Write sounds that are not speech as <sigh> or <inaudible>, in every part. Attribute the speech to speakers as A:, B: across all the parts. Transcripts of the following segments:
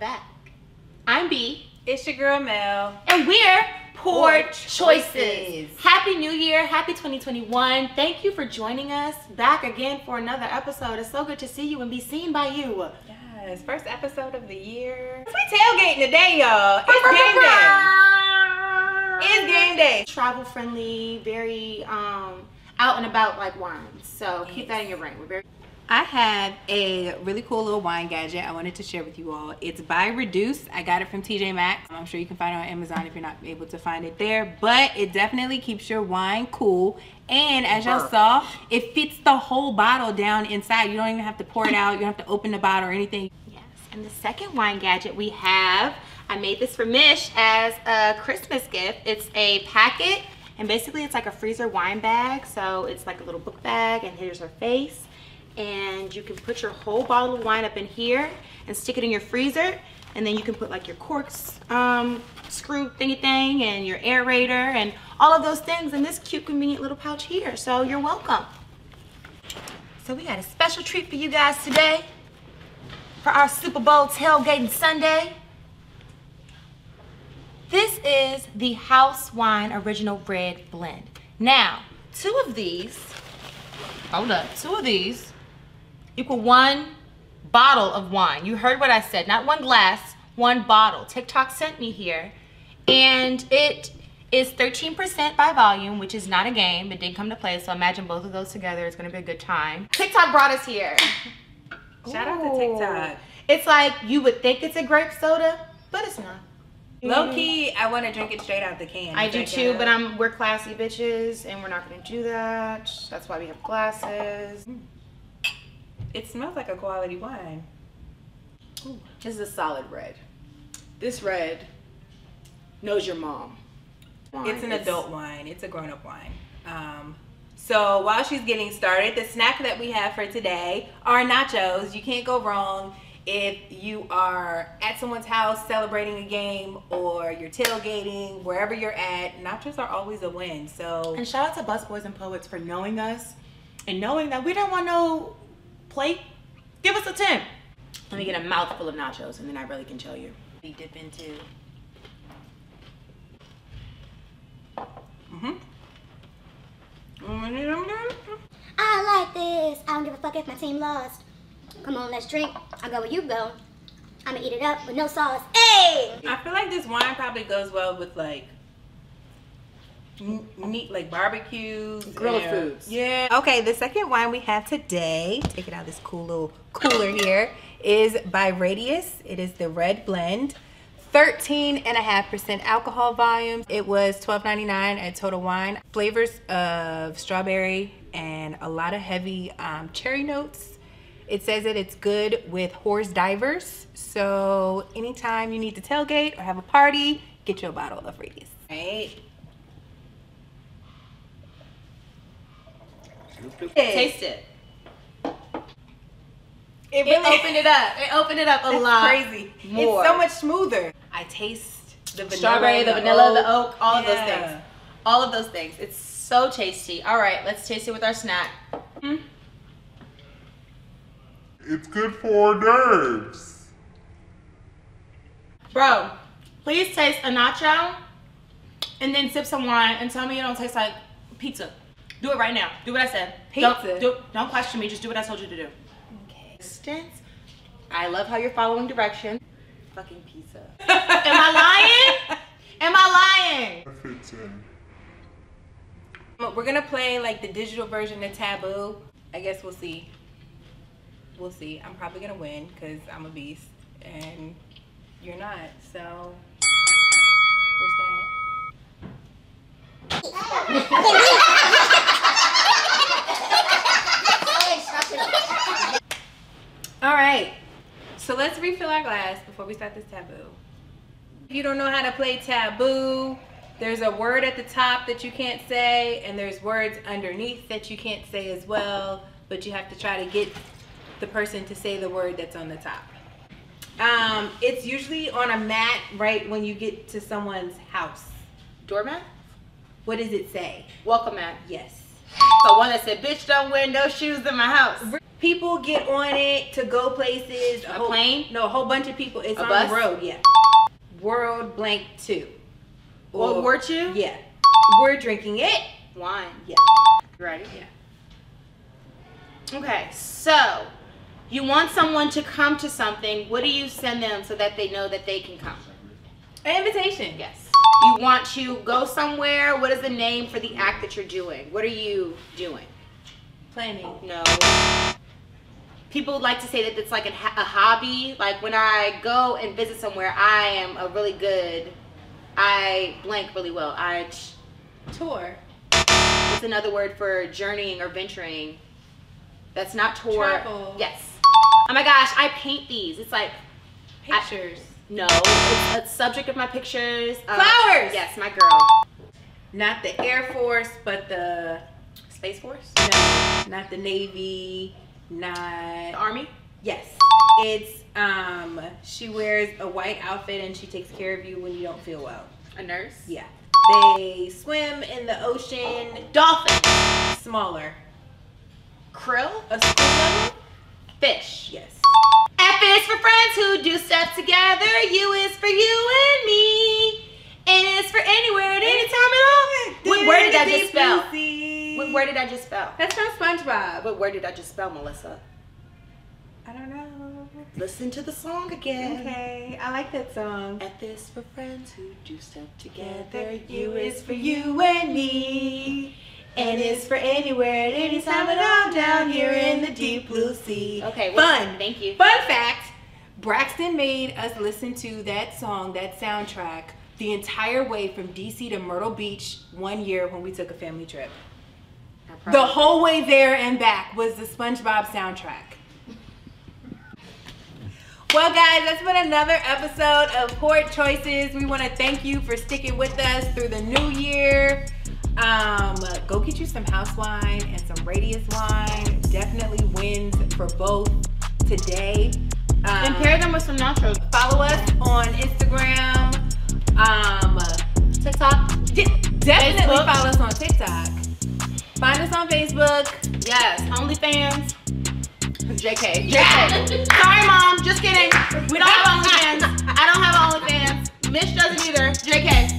A: Back. I'm B.
B: It's your girl Mel.
A: And we're Poured, Choices.
B: Choices.
A: Happy New Year. Happy 2021. Thank you for joining us back again for another episode. It's so good to see you and be seen by you.
B: Yes, first episode of the year. We tailgating today, y'all. It's game day. It's game day.
A: Travel friendly, very um, out and about like wine. So keep that in your brain. We're very
B: I have a really cool little wine gadget I wanted to share with you all. It's by Reduce. I got it from TJ Maxx. I'm sure you can find it on Amazon if you're not able to find it there. But it definitely keeps your wine cool. And as y'all saw, it fits the whole bottle down inside. You don't even have to pour it out. You don't have to open the bottle or anything.
A: Yes, and the second wine gadget we have, I made this for Mish as a Christmas gift. It's a packet, and basically it's like a freezer wine bag. So it's like a little book bag, and here's her face. And you can put your whole bottle of wine up in here and stick it in your freezer. And then you can put like your corks um, screw thingy thing and your aerator and all of those things in this cute convenient little pouch here. So you're welcome. So we got a special treat for you guys today for our Super Bowl tailgating Sunday. This is the House Wine Original Red Blend. Now, two of these, hold up, two of these equal one bottle of wine. You heard what I said, not one glass, one bottle. TikTok sent me here, and it is 13% by volume, which is not a game. It did come to play, so imagine both of those together. It's gonna be a good time. TikTok brought us here. <laughs>
B: Shout out to TikTok.
A: It's like you would think it's a grape soda, but it's not.
B: Low key, I want to drink it straight out the can.
A: I do too, but I'm we're classy bitches, and we're not gonna do that. That's why we have glasses.
B: It smells like a quality wine.
A: This is a solid red. This red knows your mom.
B: It's an adult wine. It's a grown-up wine. Um, so while she's getting started, the snack that we have for today are nachos. You can't go wrong if you are at someone's house celebrating a game or you're tailgating, wherever you're at. Nachos are always a win. So
A: And shout out to Busboys and Poets for knowing us and knowing that we don't want no plate. Give us a 10. Let me get a mouthful of nachos and then I really can tell you.
B: we dip into. Mm-hmm.
C: I like this. I don't give a fuck if my team lost. Come on, let's drink. I go where you go. I'ma eat it up with no sauce. Hey!
B: I feel like this wine probably goes well with like m- meat, like barbecues, grilled
A: foods.
B: Yeah. Okay, the second wine we have today, take it out of this cool little cooler here, is by Radius. It is the red blend. 13 and a half percent alcohol volume. It was $12.99 at Total Wine. Flavors of strawberry and a lot of heavy um, cherry notes. It says that it's good with hors d'oeuvres. So anytime you need to tailgate or have a party, get you a bottle of Radius. Right.
A: Taste it.
B: It,
A: It opened it up. It opened it up a
B: That's
A: lot.
B: crazy.
A: more.
B: It's so much smoother. I taste the vanilla,
A: Strawberry, the vanilla, the oak, all of those things. All of those things. It's so tasty. All right, let's taste it with our snack. Hmm?
D: It's good for nerves.
A: Bro, please taste a nacho and then sip some wine and tell me it don't taste like pizza. Do it right now. Do what I said.
B: Pizza?
A: Don't, do, don't question me. Just do what I told you to do.
B: Okay.
A: Distance. I love how you're following direction. Fucking pizza. <laughs> Am I lying? Am I lying?
D: That fits in.
B: We're gonna play like the digital version of Taboo. I guess we'll see. We'll see. I'm probably gonna win because I'm a beast and you're not. So what's that? <laughs> All right. So let's refill our glass before we start this taboo. If you don't know how to play taboo, there's a word at the top that you can't say, and there's words underneath that you can't say as well, but you have to try to get the person to say the word that's on the top. Um, it's usually on a mat right when you get to someone's house.
A: Doormat?
B: What does it say?
A: Welcome mat.
B: Yes.
A: So one that said, bitch don't wear no shoes in my house.
B: People get on it to go places.
A: A
B: whole-
A: plane?
B: No, a whole bunch of people. It's
A: A
B: on
A: bus?
B: the road. Yeah. World blank two.
A: Well, were you?
B: Yeah. We're drinking it.
A: Wine.
B: Yeah.
A: You ready?
B: Yeah.
A: Okay, so you want someone to come to something. What do you send them so that they know that they can come?
B: An invitation.
A: Yes. You want to go somewhere. What is the name for the act that you're doing? What are you doing?
B: Planning.
A: No. People like to say that it's like a, a hobby. Like when I go and visit somewhere, I am a really good. I blank really well. I.
B: Tour.
A: What's another word for journeying or venturing? That's not tour.
B: Travel.
A: Yes. Oh my gosh, I paint these. It's like
B: Pictures.
A: no, it's a subject of my pictures. Um,
B: Flowers!
A: Yes, my girl.
B: Not the Air Force, but the
A: Space Force.
B: no, not the Navy,
A: The
B: not
A: Army.
B: yes. It's um she wears a white outfit and she takes care of you when you don't feel well.
A: A nurse.
B: Yeah. They swim in the ocean
A: Dolphin.
B: smaller.
A: Krill.
B: A school level?
A: Fish.
B: Yes.
A: F is for friends who do stuff together. U is for you and me. N is for anywhere at any time at all. What word did I just spell? What word did I just spell?
B: That's from SpongeBob.
A: What word did I just spell, Melissa?
B: I don't know.
A: Listen to the song again.
B: Okay, I like that song.
A: At this for friends who do stuff together. U is for you and me. N is for anywhere at any time at all down here in the deep blue sea. Okay, well,
B: Fun.
A: Thank you.
B: Fun fact Braxton made us listen to that song, that soundtrack, the entire way from DC to Myrtle Beach one year when we took a family trip. The whole way there and back was the SpongeBob soundtrack. Well, guys, that's been another episode of Poured Choices. We want to thank you for sticking with us through the new year. Um, go get you some house wine and some radius wine. Definitely wins for both today. Um,
A: and pair them with some nachos.
B: follow us on Instagram. Um,
A: TikTok.
B: de- definitely
A: Facebook.
B: follow us on TikTok. Find us on Facebook.
A: Yes, OnlyFans. JK. JK. Sorry, mom. Just kidding. We don't have OnlyFans. I don't have OnlyFans. Mitch doesn't either. JK.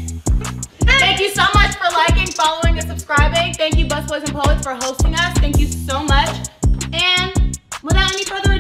A: Thank you so much for liking, following, and subscribing. Thank you, Busboys and Poets, for hosting us. Thank you so much. And without any further